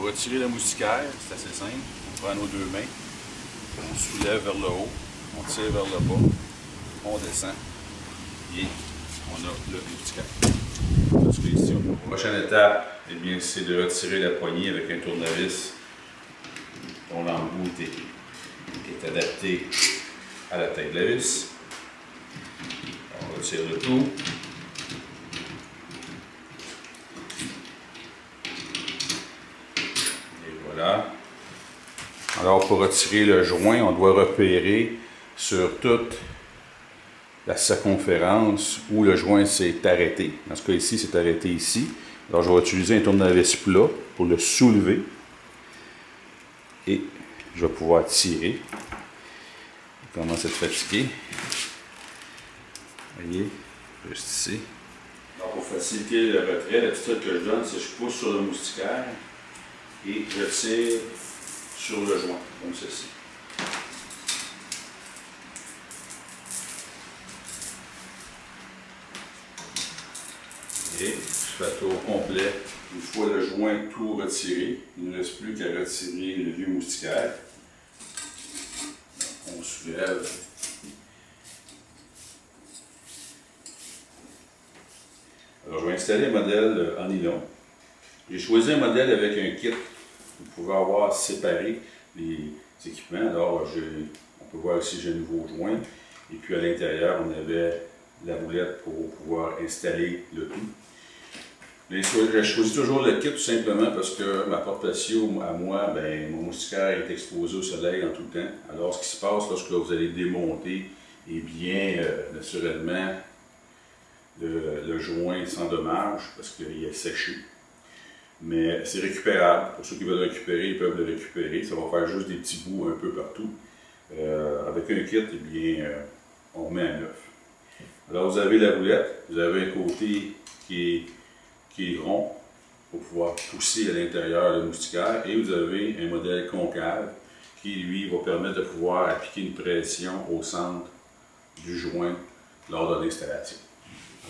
Pour retirer le moustiquaire, c'est assez simple. On prend nos deux mains, on soulève vers le haut, on tire vers le bas, on descend et on a le moustiquaire. Ici, Prochaine étape, eh bien, c'est de retirer la poignée avec un tournevis dont l'embout est, est adapté à la taille de la vis. On retire le tout. Et Alors pour retirer le joint, on doit repérer sur toute la circonférence où le joint s'est arrêté. Dans ce cas ici, c'est arrêté ici. Alors je vais utiliser un tournevis plat pour le soulever. Et je vais pouvoir tirer. Il commence à être fatigué. Voyez, juste ici. Alors pour faciliter le retrait, la petite que je donne, c'est que je pousse sur le moustiquaire et je tire sur le joint, comme ceci. Et je fais tour complet. Une fois le joint tout retiré, il ne reste plus qu'à retirer le vieux moustiquaire. on soulève. Alors je vais installer un modèle en nylon. J'ai choisi un modèle avec un kit. Vous pouvez avoir séparé les équipements. Alors on peut voir ici j'ai un nouveau joint. Et puis à l'intérieur, on avait la boulette pour pouvoir installer le tout. Je choisis toujours le kit tout simplement parce que ma porte patio, à moi, ben, mon moustiquaire est exposé au soleil en tout temps. Alors, ce qui se passe lorsque vous allez démonter, eh bien, euh, naturellement, le, joint s'endommage parce qu'il est séché. Mais c'est récupérable. Pour ceux qui veulent le récupérer, ils peuvent le récupérer. Ça va faire juste des petits bouts un peu partout. Euh, avec un kit, eh bien, euh, on remet à neuf. Alors, vous avez la roulette, vous avez un côté qui est qui est rond pour pouvoir pousser à l'intérieur le moustiquaire et vous avez un modèle concave qui lui va permettre de pouvoir appliquer une pression au centre du joint lors de l'installation.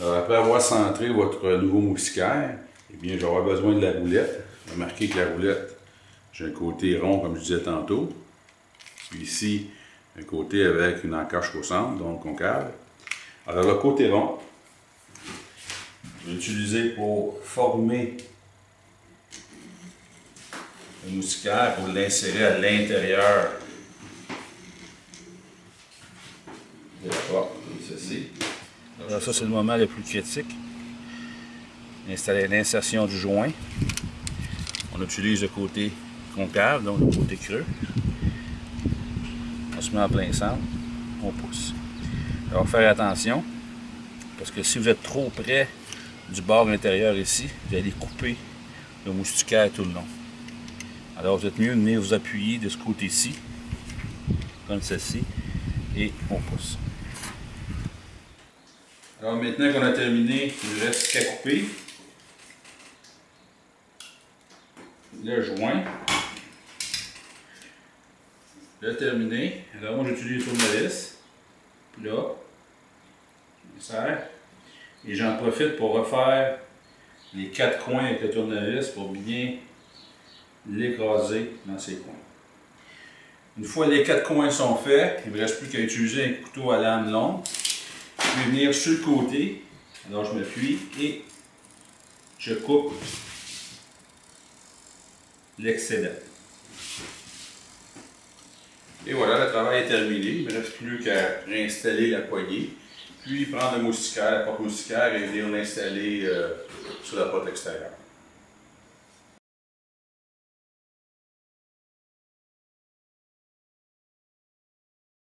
après avoir centré votre nouveau moustiquaire, eh bien, je vais avoir besoin de la roulette. Remarquez que la roulette, j'ai un côté rond comme je disais tantôt. Puis ici, un côté avec une encache au centre, donc concave. Alors le côté rond, je vais utiliser pour former le moustiquaire pour l'insérer à l'intérieur de la porte, comme ceci. Alors ça, c'est le moment le plus critique. Installer l'insertion du joint. On utilise le côté concave, donc le côté creux. On se met en plein centre, on pousse. Alors faire attention, parce que si vous êtes trop près du bord intérieur ici, vous allez couper le moustiquaire tout le long. Alors vous êtes mieux de venir vous appuyer de ce côté-ci, comme ceci, et on pousse. Alors maintenant qu'on a terminé, il ne reste qu'à couper le joint. Là, terminé. Alors moi j'utilise le tournevis. Là, je serre. Et j'en profite pour refaire les quatre coins avec le tournevis pour bien l'écraser dans ces coins. Une fois les quatre coins sont faits, il ne me reste plus qu'à utiliser un couteau à lame longue. Je vais venir sur le côté, alors je m'appuie et je coupe l'excédent. Et voilà, le travail est terminé. Il ne me reste plus qu'à réinstaller la poignée puis prendre le moustiquaire, la porte moustiquaire et venir l'installer euh, sur la porte extérieure.